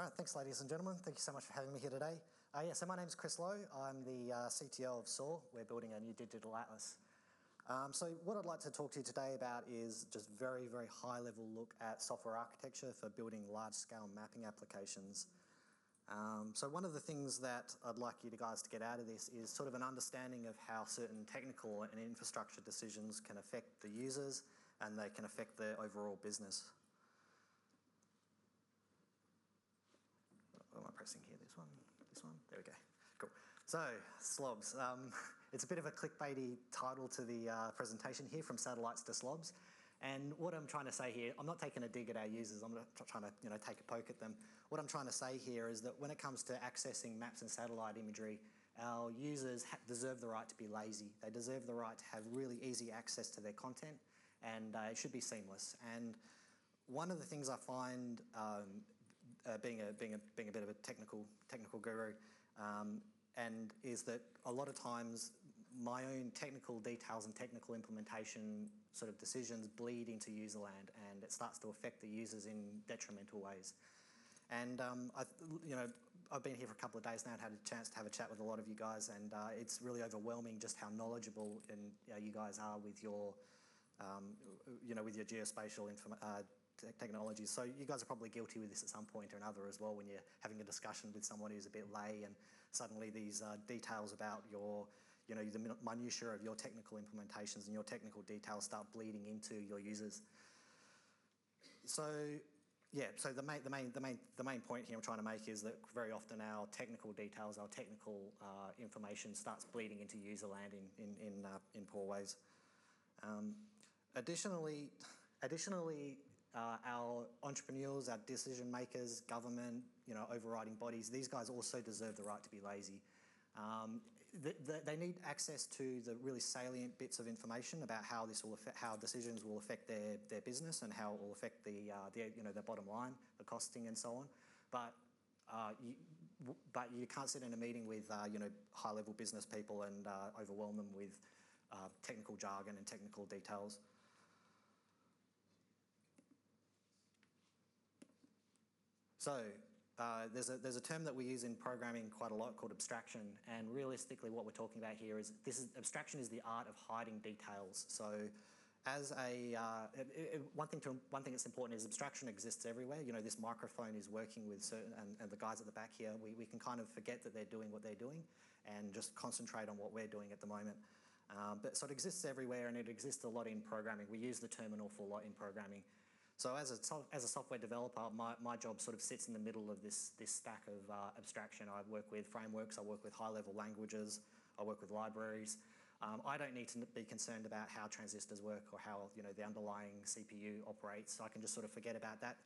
All right, thanks ladies and gentlemen. Thank you so much for having me here today. Uh, yeah, so my name is Chris Lowe. I'm the uh, CTO of SOAR. We're building a new digital atlas. Um, so what I'd like to talk to you today about is just very, very high level look at software architecture for building large scale mapping applications. Um, so one of the things that I'd like you guys to get out of this is sort of an understanding of how certain technical and infrastructure decisions can affect the users and they can affect the overall business. What am I pressing here? This one? This one? There we go. Cool. So, slobs. Um, it's a bit of a clickbaity title to the uh, presentation here, from satellites to slobs. And what I'm trying to say here, I'm not taking a dig at our users, I'm not trying to you know, take a poke at them. What I'm trying to say here is that when it comes to accessing maps and satellite imagery, our users deserve the right to be lazy. They deserve the right to have really easy access to their content and uh, it should be seamless. And one of the things I find um, uh, being, a, being, a, being a bit of a technical, technical guru, um, and is that a lot of times my own technical details and technical implementation sort of decisions bleed into user land and it starts to affect the users in detrimental ways. And um, I, you know, I've been here for a couple of days now and had a chance to have a chat with a lot of you guys, and uh, it's really overwhelming just how knowledgeable and uh, you guys are with your, um, you know, with your geospatial uh, technologies. So you guys are probably guilty with this at some point or another as well when you're having a discussion with someone who's a bit lay and suddenly these uh, details about your, you know, the minutiae of your technical implementations and your technical details start bleeding into your users. So yeah, so the main, the main, the main, the main point here I'm trying to make is that very often our technical details, our technical uh, information starts bleeding into user land in in in, uh, in poor ways. Um, additionally, additionally, uh, our entrepreneurs, our decision makers, government, you know, overriding bodies, these guys also deserve the right to be lazy. Um, the, the, they need access to the really salient bits of information about how this will affect, how decisions will affect their, their business and how it will affect the, uh, the you know, the bottom line, the costing and so on. But uh, you, but you can't sit in a meeting with uh, you know high-level business people and uh, overwhelm them with uh, technical jargon and technical details. So uh, there's, a, there's a term that we use in programming quite a lot called abstraction, and realistically what we're talking about here is this is abstraction is the art of hiding details. So as a uh, it, it, one thing to one thing that's important is abstraction exists everywhere. You know, this microphone is working with certain, and, and the guys at the back here, we, we can kind of forget that they're doing what they're doing and just concentrate on what we're doing at the moment. Um, but so it exists everywhere, and it exists a lot in programming. We use the term an awful lot in programming. So as a, as a software developer, my, my job sort of sits in the middle of this, this stack of uh, abstraction. I work with frameworks, I work with high-level languages, I work with libraries. Um, I don't need to be concerned about how transistors work or how you know, the underlying CPU operates. I can just sort of forget about that.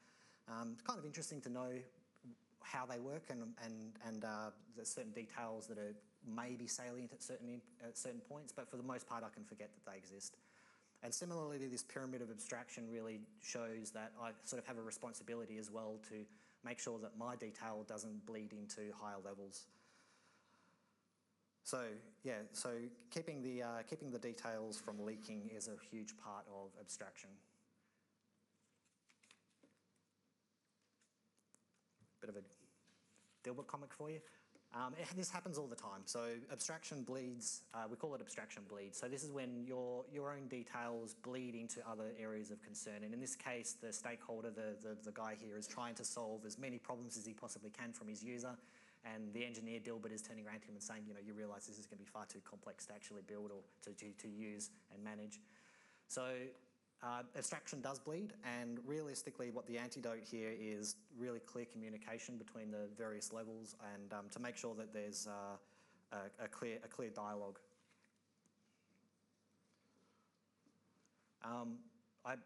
Um, it's kind of interesting to know how they work and, and, and uh, certain details that are maybe salient at certain, at certain points, but for the most part I can forget that they exist. And similarly, this pyramid of abstraction really shows that I sort of have a responsibility as well to make sure that my detail doesn't bleed into higher levels. So yeah, so keeping the, uh, keeping the details from leaking is a huge part of abstraction. Bit of a Dilbert comic for you. Um, it, this happens all the time. So abstraction bleeds, uh, we call it abstraction bleed. So this is when your, your own details bleed into other areas of concern. And in this case, the stakeholder, the, the, the guy here, is trying to solve as many problems as he possibly can from his user. And the engineer, Dilbert, is turning around to him and saying, you know, you realise this is going to be far too complex to actually build or to, to, to use and manage. So uh, abstraction does bleed, and realistically what the antidote here is really clear communication between the various levels and um, to make sure that there's uh, a, a, clear, a clear dialogue. Um, I,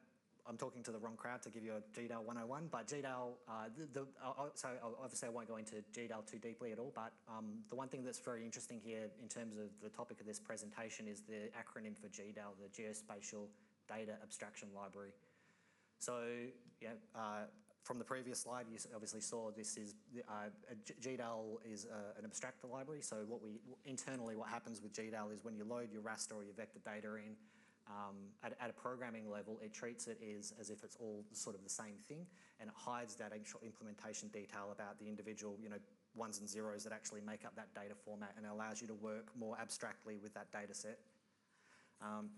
am talking to the wrong crowd to give you a GDAL 101, but GDAL, uh, the, the, uh, so obviously I won't go into GDAL too deeply at all, but um, the one thing that's very interesting here in terms of the topic of this presentation is the acronym for GDAL, the Geospatial data abstraction library. So yeah, uh, from the previous slide, you obviously saw this is uh, GDAL is uh, an abstractor library. So what we internally what happens with GDAL is when you load your raster or your vector data in, um, at, at, a programming level, it treats it as, as if it's all sort of the same thing, and it hides that actual implementation detail about the individual, you know, ones and zeros that actually make up that data format, and allows you to work more abstractly with that data set. Um,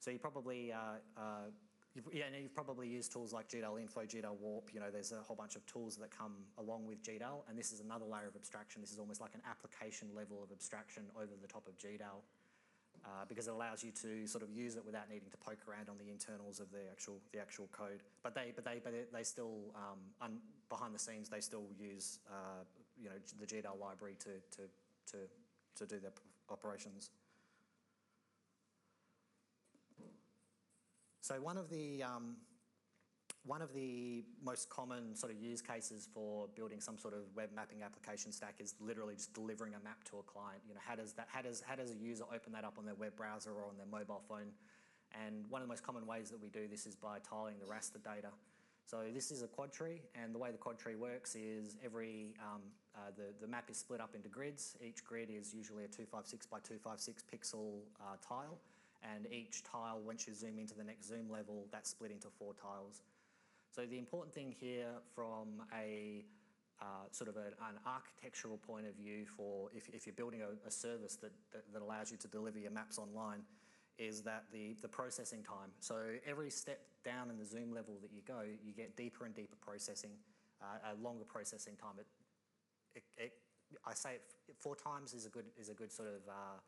so you probably, uh, uh, you've, yeah, you've probably used tools like GDAL Info, GDAL Warp. You know, there's a whole bunch of tools that come along with GDAL, and this is another layer of abstraction. This is almost like an application level of abstraction over the top of GDAL uh, because it allows you to sort of use it without needing to poke around on the internals of the actual the actual code. But they but they but they still um, un, behind the scenes they still use uh, you know the GDAL library to to to to do their operations. So one of the um, one of the most common sort of use cases for building some sort of web mapping application stack is literally just delivering a map to a client. You know, how does that, how does, how does a user open that up on their web browser or on their mobile phone? And one of the most common ways that we do this is by tiling the raster data. So this is a quad tree, and the way the quad tree works is every, um, uh, the, the map is split up into grids. Each grid is usually a 256 by 256 pixel uh, tile, and each tile, once you zoom into the next zoom level, that's split into four tiles. So the important thing here from a uh, sort of a, an architectural point of view for if, if you're building a, a service that, that, that, allows you to deliver your maps online is that the, the processing time. So every step down in the zoom level that you go, you get deeper and deeper processing, uh, a longer processing time. It, it, it, I say it four times is a good, is a good sort of uh,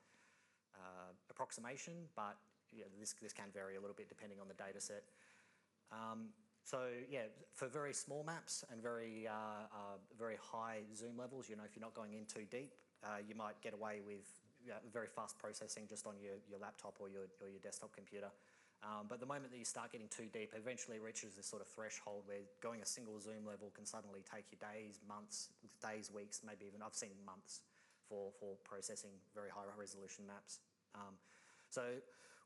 uh, approximation, but yeah, this, this can vary a little bit depending on the data set. Um, so yeah, for very small maps and very, uh, uh, very high zoom levels, you know, if you're not going in too deep, uh, you might get away with very fast processing just on your, your laptop or your, or your desktop computer. Um, but the moment that you start getting too deep, eventually reaches this sort of threshold where going a single zoom level can suddenly take you days, months, days, weeks, maybe even, I've seen months for, for processing very high resolution maps. Um, so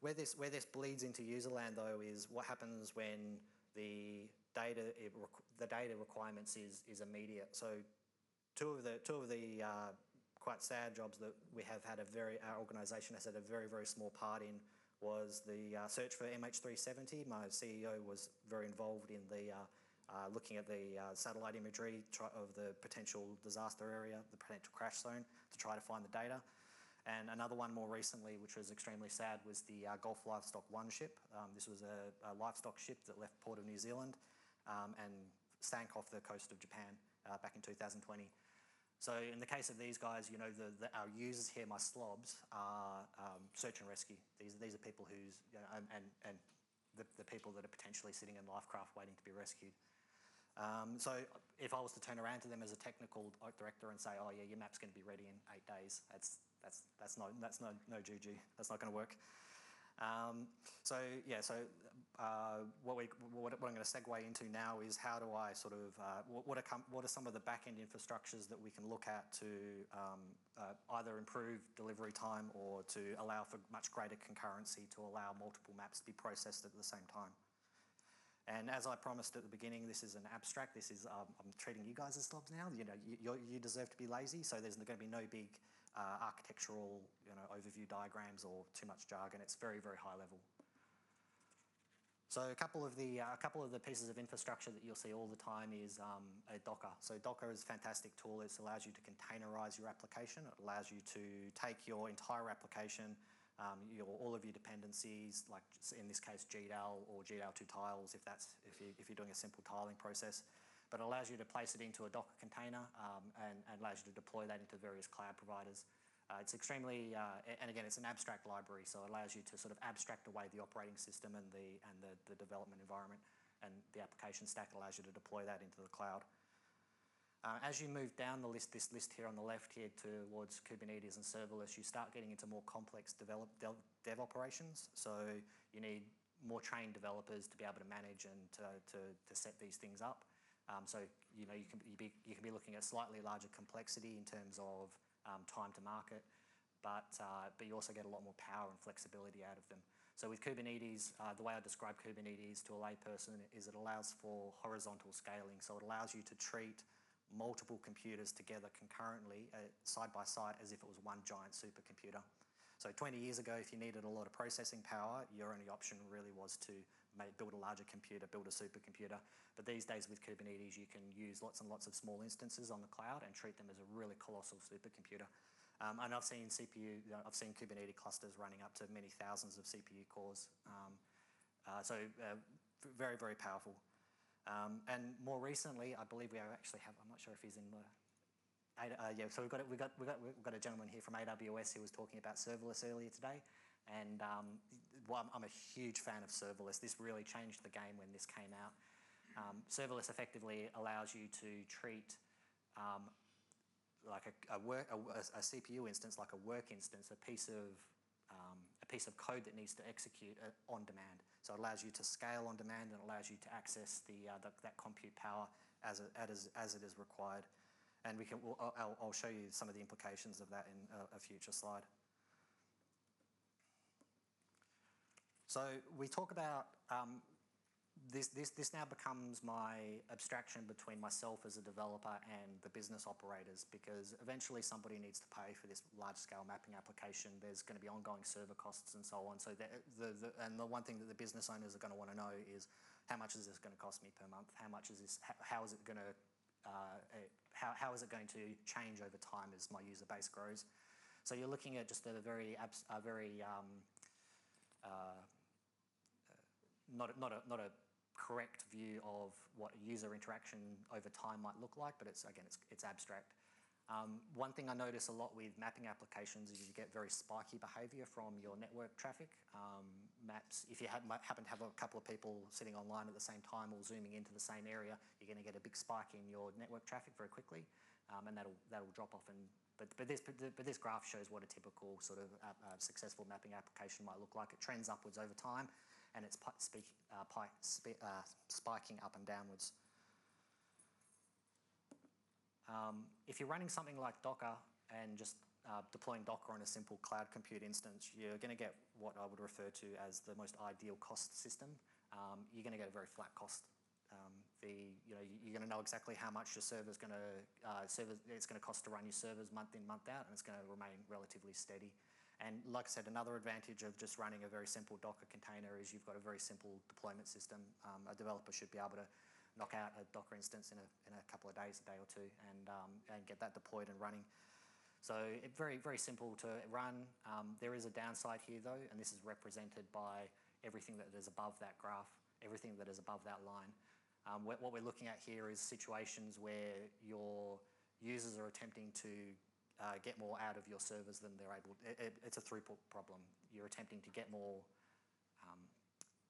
where this, where this bleeds into user land though is what happens when the data the data requirements is is immediate. So two of the two of the uh, quite sad jobs that we have had a very our organisation has had a very very small part in was the uh, search for MH370. My CEO was very involved in the uh, uh, looking at the uh, satellite imagery of the potential disaster area, the potential crash zone, to try to find the data. And another one more recently, which was extremely sad, was the uh, Gulf Livestock One ship. Um, this was a, a, livestock ship that left Port of New Zealand um, and sank off the coast of Japan uh, back in 2020. So in the case of these guys, you know, the, the, our users here, my slobs, are um, search and rescue. These, these are people who's, you know, and, and, the, the people that are potentially sitting in Lifecraft waiting to be rescued. Um, so if I was to turn around to them as a technical director and say, oh yeah, your map's going to be ready in eight days, that's, that's, that's, no, that's no, no juju. That's not going to work. Um, so yeah, so uh, what, we, what, I'm going to segue into now is how do I sort of, uh, what, what, are what, are some of the back-end infrastructures that we can look at to um, uh, either improve delivery time or to allow for much greater concurrency to allow multiple maps to be processed at the same time. And as I promised at the beginning, this is an abstract. This is, um, I'm treating you guys as slobs now. You know, you, you deserve to be lazy, so there's going to be no big uh, architectural you know, overview diagrams or too much jargon. It's very, very high level. So a couple of the uh, a couple of the pieces of infrastructure that you'll see all the time is um, a Docker. So Docker is a fantastic tool. It allows you to containerize your application. It allows you to take your entire application, um, your all of your dependencies, like in this case GDAL or GDAL2 tiles, if that's if you if you're doing a simple tiling process, but it allows you to place it into a Docker container um, and, and, allows you to deploy that into various cloud providers. Uh, it's extremely, uh, and again, it's an abstract library, so it allows you to sort of abstract away the operating system and the, and the, the development environment, and the application stack allows you to deploy that into the cloud. Uh, as you move down the list, this list here on the left here towards Kubernetes and serverless, you start getting into more complex develop, dev, dev operations. So you need more trained developers to be able to manage and to, to, to set these things up. Um, so you know you can be you can be looking at slightly larger complexity in terms of um, time to market, but uh, but you also get a lot more power and flexibility out of them. So with Kubernetes, uh, the way I describe Kubernetes to a layperson is it allows for horizontal scaling. So it allows you to treat multiple computers together concurrently, uh, side by side, as if it was one giant supercomputer. So 20 years ago, if you needed a lot of processing power, your only option really was to make, build a larger computer, build a supercomputer. But these days with Kubernetes, you can use lots and lots of small instances on the cloud and treat them as a really colossal supercomputer. Um, and I've seen CPU, I've seen Kubernetes clusters running up to many thousands of CPU cores. Um, uh, so uh, very, very powerful. Um, and more recently, I believe we actually have, I'm not sure if he's in the, uh, yeah, so we've got, we got, we got, we've got a gentleman here from AWS who was talking about serverless earlier today. And um, well, I'm, I'm, a huge fan of serverless. This really changed the game when this came out. Um, serverless effectively allows you to treat um, like a, a, work, a, a, CPU instance, like a work instance, a piece of um, a piece of code that needs to execute uh, on demand. So it allows you to scale on demand and allows you to access the, uh, the that compute power as, it, as, as it is required. And we can, we'll, I'll, I'll, show you some of the implications of that in a, a future slide. So we talk about um, this, this, this now becomes my abstraction between myself as a developer and the business operators because eventually somebody needs to pay for this large scale mapping application. There's going to be ongoing server costs and so on. So the, the, the, and the one thing that the business owners are going to want to know is how much is this going to cost me per month? How much is this, how, how is it going to, uh, how, how is it going to change over time as my user base grows? So you're looking at just a very, a very um, uh, not, a, not, a, not a correct view of what user interaction over time might look like, but it's again, it's, it's abstract. Um, one thing I notice a lot with mapping applications is you get very spiky behavior from your network traffic. Um, maps, if you happen to have a couple of people sitting online at the same time or zooming into the same area, you're going to get a big spike in your network traffic very quickly, um, and that'll, that'll drop off. And, but, but, this, but this graph shows what a typical sort of uh, uh, successful mapping application might look like. It trends upwards over time, and it's uh, uh, spiking up and downwards. Um, if you're running something like Docker and just uh, deploying Docker on a simple cloud compute instance, you're going to get what I would refer to as the most ideal cost system. Um, you're going to get a very flat cost. Um, the, you know, you're going to know exactly how much your server's going to, uh, server, it's going to cost to run your servers month in, month out, and it's going to remain relatively steady. And like I said, another advantage of just running a very simple Docker container is you've got a very simple deployment system. Um, a developer should be able to knock out a Docker instance in a, in a couple of days, a day or two, and, um, and get that deployed and running. So it, very, very simple to run. Um, there is a downside here though, and this is represented by everything that is above that graph, everything that is above that line. Um, what we're looking at here is situations where your users are attempting to uh, get more out of your servers than they're able. It, it, it's a throughput problem. You're attempting to get more um,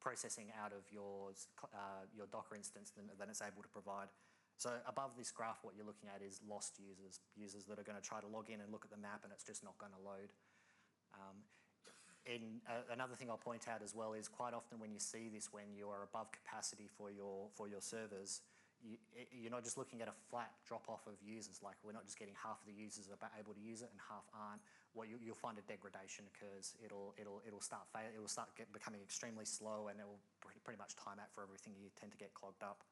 processing out of your uh, your Docker instance than, than it's able to provide. So above this graph, what you're looking at is lost users, users that are going to try to log in and look at the map, and it's just not going to load. Um, in, uh, another thing I'll point out as well is quite often when you see this, when you are above capacity for your for your servers, you, are not just looking at a flat drop off of users, like we're not just getting half of the users are able to use it and half aren't. What you, will find a degradation occurs. It'll, it'll, it'll start fail, it will start get, becoming extremely slow and it will pretty, pretty much time out for everything. You tend to get clogged up.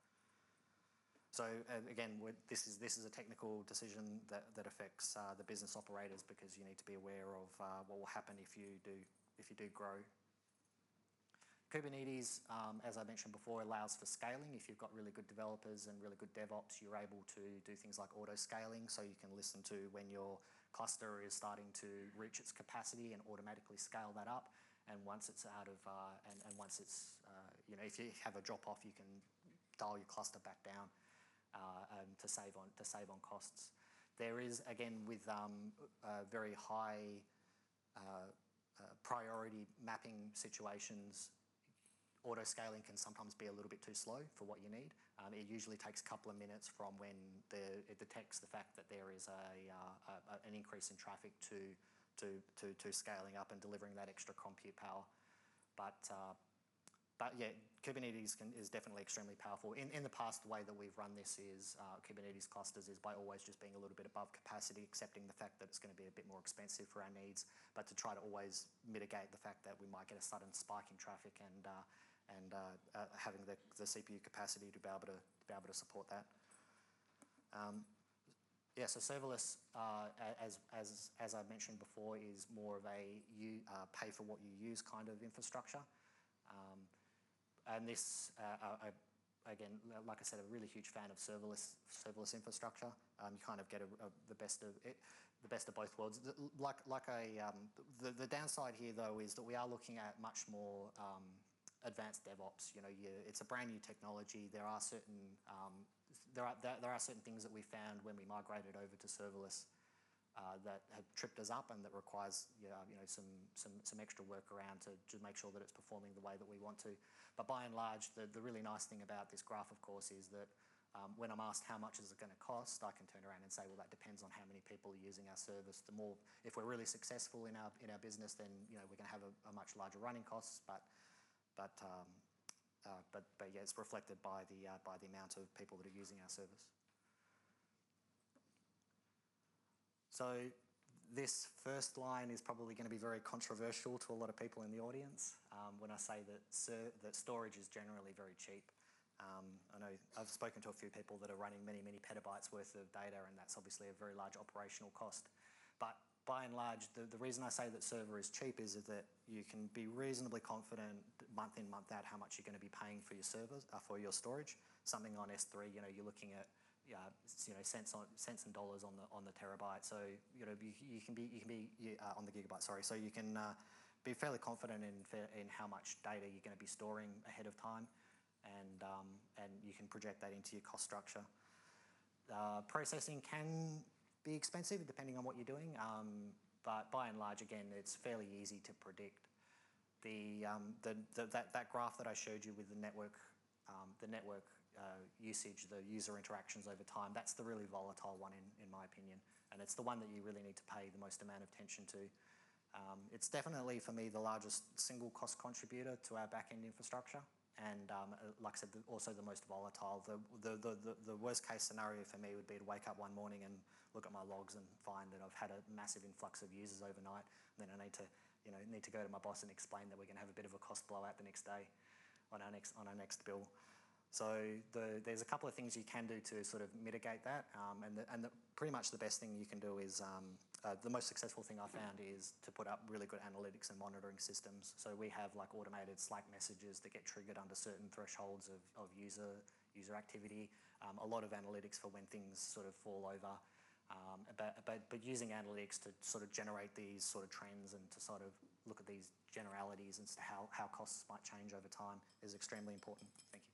So uh, again, this is, this is a technical decision that, that affects uh, the business operators because you need to be aware of uh, what will happen if you do, if you do grow Kubernetes, um, as I mentioned before, allows for scaling. If you've got really good developers and really good DevOps, you're able to do things like auto scaling, so you can listen to when your cluster is starting to reach its capacity and automatically scale that up. And once it's out of, uh, and, and, once it's, uh, you know, if you have a drop off, you can dial your cluster back down uh, um, to save on to save on costs. There is again with um, very high uh, uh, priority mapping situations auto scaling can sometimes be a little bit too slow for what you need. Um, it usually takes a couple of minutes from when the, it detects the fact that there is a, uh, a, an increase in traffic to, to, to, to, scaling up and delivering that extra compute power. But, uh, but yeah, Kubernetes can, is definitely extremely powerful. In, in the past, the way that we've run this is uh, Kubernetes clusters is by always just being a little bit above capacity, accepting the fact that it's going to be a bit more expensive for our needs, but to try to always mitigate the fact that we might get a sudden spike in traffic and uh, and uh, uh, having the, the CPU capacity to be able to, to, be able to support that. Um, Yeah, so serverless, uh, as, as, as I mentioned before, is more of a you uh, pay for what you use kind of infrastructure. Um, and this, uh, I, I- again, like I said, a really huge fan of serverless serverless infrastructure. Um, you kind of get a, a, the best of it, the best of both worlds. Like like a um, the the downside here though is that we are looking at much more um, advanced DevOps. You know, you, it's a brand new technology. There are certain um, there are there, there are certain things that we found when we migrated over to serverless uh, that have tripped us up and that requires yeah, you know some some some extra work around to, to make sure that it's performing the way that we want to. But by and large, the, the really nice thing about this graph, of course, is that um, when I'm asked how much is it going to cost, I can turn around and say, well, that depends on how many people are using our service. The more, if we're really successful in our in our business, then you know we're going to have a, a much larger running costs, but but um, uh, but but yeah, it's reflected by the uh, by the amount of people that are using our service. So this first line is probably going to be very controversial to a lot of people in the audience um, when I say that, that storage is generally very cheap. Um, I know I've spoken to a few people that are running many, many petabytes worth of data, and that's obviously a very large operational cost. But by and large, the, the reason I say that server is cheap is that you can be reasonably confident month in, month out how much you're going to be paying for your servers, uh, for your storage. Something on S3, you know, you're looking at yeah, you know, cents on cents and dollars on the on the terabyte. So you know, you, you can be you can be uh, on the gigabyte. Sorry, so you can uh, be fairly confident in in how much data you're going to be storing ahead of time, and um, and you can project that into your cost structure. Uh, processing can be expensive depending on what you're doing, um, but by and large, again, it's fairly easy to predict. The, um, the, the that, that graph that I showed you with the network, um, the network uh, usage, the user interactions over time, that's the really volatile one in, in my opinion. And it's the one that you really need to pay the most amount of attention to. Um, it's definitely, for me, the largest single cost contributor to our back-end infrastructure. And um, like I said, also the most volatile. The, the, the, the, worst case scenario for me would be to wake up one morning and look at my logs and find that I've had a massive influx of users overnight. Then I need to, you know, need to go to my boss and explain that we're going to have a bit of a cost blowout the next day on our next, on our next bill. So the, there's a couple of things you can do to sort of mitigate that, um, and, the, and the, pretty much the best thing you can do is um, uh, the most successful thing I found is to put up really good analytics and monitoring systems. So we have like automated Slack messages that get triggered under certain thresholds of, of user user activity. Um, a lot of analytics for when things sort of fall over. Um, but, but, but using analytics to sort of generate these sort of trends and to sort of look at these generalities to how, how costs might change over time is extremely important. Thank you.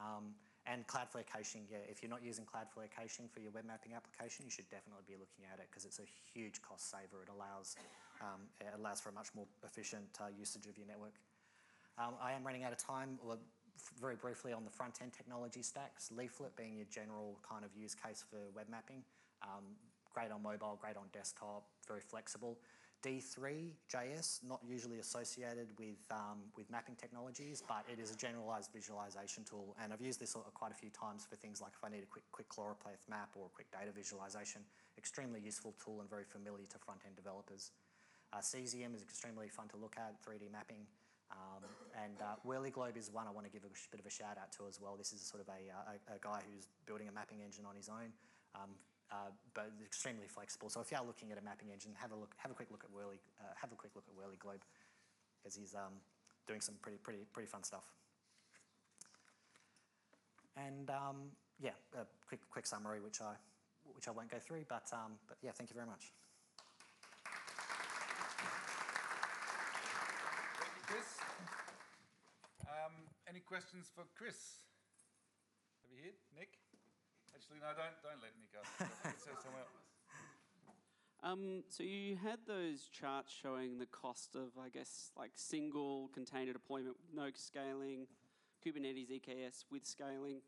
Um, and Cloudflare caching, yeah, if you're not using Cloudflare caching for your web mapping application, you should definitely be looking at it because it's a huge cost saver. It allows, um, it allows for a much more efficient uh, usage of your network. Um, I am running out of time. Well, very briefly on the front end technology stacks, Leaflet being your general kind of use case for web mapping. Um, great on mobile, great on desktop, very flexible. D3.js, not usually associated with, um, with mapping technologies, but it is a generalized visualization tool. And I've used this quite a few times for things like if I need a quick, quick map or a quick data visualization. Extremely useful tool and very familiar to front end developers. Uh, Cesium is extremely fun to look at, 3D mapping. Um, and uh, Whirly Globe is one I want to give a bit of a shout out to as well. This is sort of a, uh, a, a guy who's building a mapping engine on his own, um, uh, but extremely flexible. So if you are looking at a mapping engine, have a look, have a quick look at Whirly, uh, have a quick look at Whirly Globe, because he's um, doing some pretty, pretty, pretty fun stuff. And um, yeah, a quick, quick summary, which I, which I won't go through, but, um, but yeah, thank you very much. Thank you, Chris. Um, any questions for Chris? Over here, Nick? Actually, no, don't don't let me go. Let's have else. Um, so you had those charts showing the cost of, I guess, like single container deployment with no scaling, Kubernetes EKS with scaling,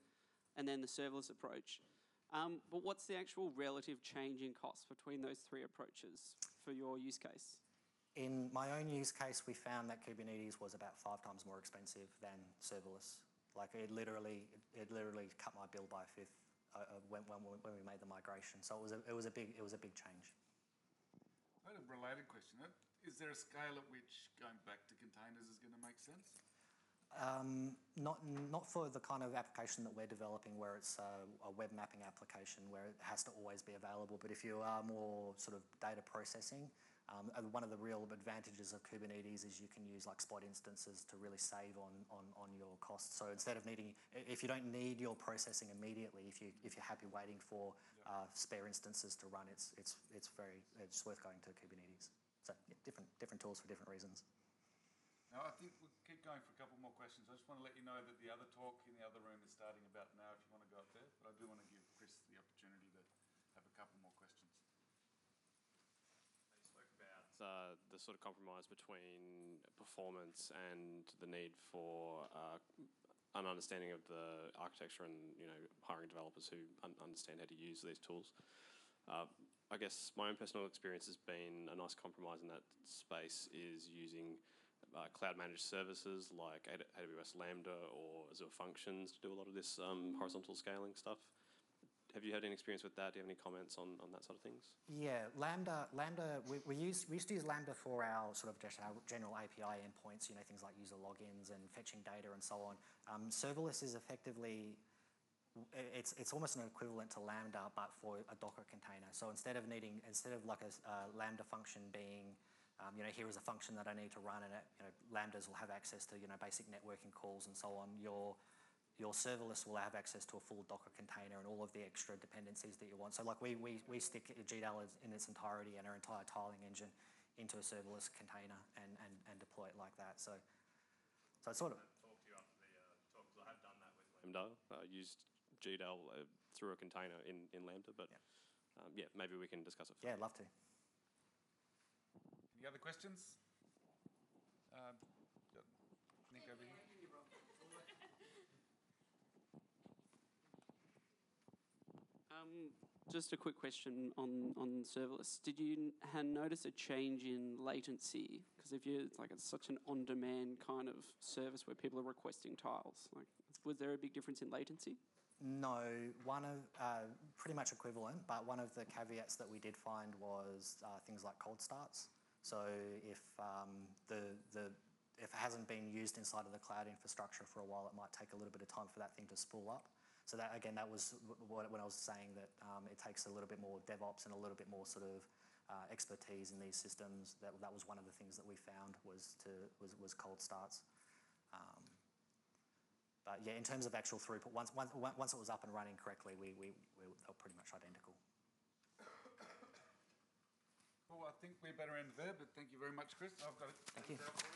and then the serverless approach. Um, but what's the actual relative change in cost between those three approaches for your use case? In my own use case, we found that Kubernetes was about five times more expensive than serverless. Like it literally, it literally cut my bill by a fifth when, when, we- when we made the migration. So it was a, it was a big, it was a big change. I had a related question. Uh, Is there a scale at which going back to containers is going to make sense? Um, not, not for the kind of application that we're developing where it's a, a web mapping application where it has to always be available. But if you are more sort of data processing, um, one of the real advantages of Kubernetes is you can use like spot instances to really save on, on, on your costs. So instead of needing, if you don't need your processing immediately, if, you, if you're happy waiting for uh, spare instances to run, it's, it's, it's very, it's worth going to Kubernetes. So yeah, different, different tools for different reasons. Now, I think we'll keep going for a couple more questions. I just want to let you know that the other talk in the other room is starting about now if you want to go up there. But I do want to give Chris the opportunity to have a couple more questions. Uh, the sort of compromise between performance and the need for uh, an understanding of the architecture and you know hiring developers who un- understand how to use these tools. Uh, I guess my own personal experience has been a nice compromise in that space is using uh, cloud managed services like AWS Lambda or Azure Functions to do a lot of this um, horizontal scaling stuff. Have you had any experience with that? Do you have any comments on, on that sort of things? Yeah, Lambda, Lambda, we, we, use, we used to use Lambda for our sort of just our general API endpoints, you know, things like user logins and fetching data and so on. Um, serverless is effectively, it's, it's almost an equivalent to Lambda, but for a Docker container. So instead of needing, instead of like a Lambda function being, um, you know, here is a function that I need to run and it, you know, Lambdas will have access to, you know, basic networking calls and so on. Your, your serverless will have access to a full Docker container and all of the extra dependencies that you want. So like we, we, we stick GDAL in its entirety and our entire tiling engine into a serverless container and, and, and deploy it like that. So, so it's sort of, talk to you after the uh, talk because I have done that with Lambda. Uh, used GDAL uh, through a container in, in Lambda, but Yeah. um, yeah, maybe we can discuss it. yeah, further. love to. Any other questions? Um, got Nick over here. Um, just a quick question on, on serverless. Did you notice a change in latency? Because if you like, it's such an on-demand kind of service where people are requesting tiles. Like, was there a big difference in latency? No, one of, uh, pretty much equivalent, but one of the caveats that we did find was uh, things like cold starts. So if um, the, the, if it hasn't been used inside of the cloud infrastructure for a while, it might take a little bit of time for that thing to spool up. So that again, that was what, when I was saying that um, it takes a little bit more DevOps and a little bit more sort of uh, expertise in these systems. That, that was one of the things that we found was to was, was cold starts. Um, but yeah, in terms of actual throughput, once, once, once it was up and running correctly, we, we, we, they were pretty much identical. Well, I think we better end there, but thank you very much, Chris. I've got it. Thank you.